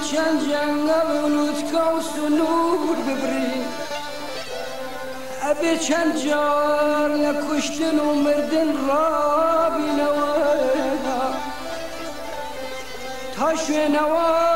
چند جنگمون از کاس و نور ببری. ابی چند جار نکشتن و مردن را بینوه تا شنوه